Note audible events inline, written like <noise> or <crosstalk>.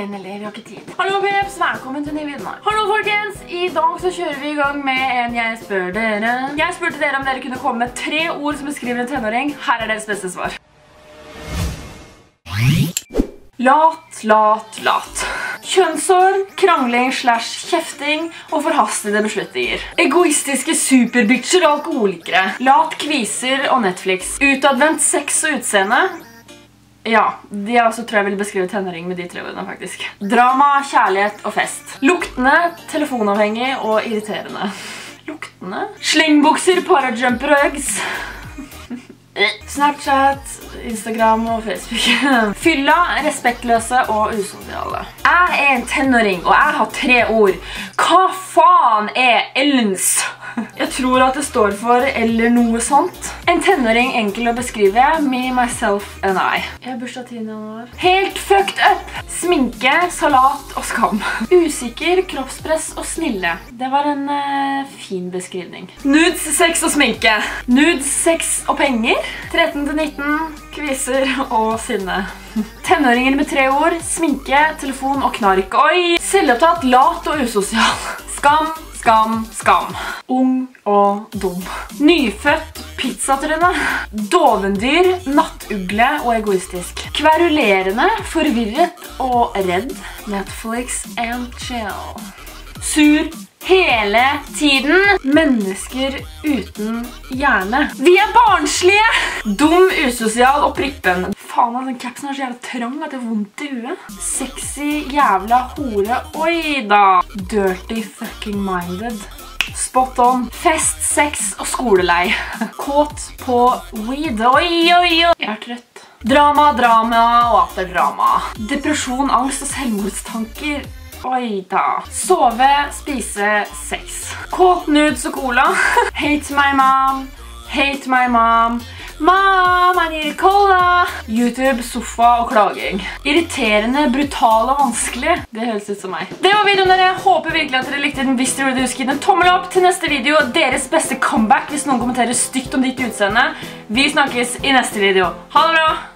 Endelig, vi har ikke tid. Hallo peps, velkommen til ny videoen. Hallo folkens, i dag så kjører vi i gang med en Jeg spør dere. Jeg spurte dere om dere kunne komme med tre ord som beskriver en tenåring. Her er deres beste svar. Lat, lat, lat. Kjønnsår, krangling slash kjefting og forhastede beslutninger. Egoistiske superbitcher og alkoholikere. Lat kviser og Netflix. Utadvendt sex og utseende. Ja, de også tror jeg vil beskrive tenåring med de tre ordene faktisk. Drama, kjærlighet og fest. Luktende, telefonavhengig og irriterende. Luktende? Slingbukser, parajumper og eggs. Snapchat, Instagram og Facebook. Fylla, respektløse og usosiale. Jeg er en tenåring, og jeg har tre ord. Hva faen er Ellens? Jeg tror at det står for eller noe sånt. En tenåring enkel å beskrive. Me, myself and I. Jeg har bursdag 10. januar. Helt fucked up! Sminke, salat og skam. Usikker, kroppspress og snille. Det var en uh, fin beskrivning. Nudes, sex og sminke. Nudes, sex og penger. 13 til 19, kviser og sinne. Tenåringer med tre ord, sminke, telefon og knark. Oi! Selvopptatt, lat og usosial. Skam, skam, skam. Ung og dum. Nyfødt pizzatryne. Dovendyr, nattugle og egoistisk. Kverulerende, forvirret og redd. Netflix and chill. Sur hele tiden. Mennesker uten hjerne. Vi er barnslige! Dum, usosial og prippen. Faen, den capsen er så jævla trang at det er vondt i huet. Sexy, jævla hore. Oi da! Dirty fucking minded. Spot on. Fest, sex og skolelei. <laughs> Kåt på weed. Oi, oi, oi. Jeg er trøtt. Drama, drama og atter drama. Depresjon, angst og selvmordstanker. Oi da. Sove, spise, sex. Kåt, nudes og cola. <laughs> Hate my mom. Hate my mom. Mom, I need cola. YouTube, sofa og klaging. Irriterende, brutal og vanskelig. Det høres ut som meg. Det var videoen dere. Håper virkelig at dere likte den. Hvis dere gjorde det, husk en tommel opp til neste video. Deres beste comeback hvis noen kommenterer stygt om ditt utseende. Vi snakkes i neste video. Ha det bra!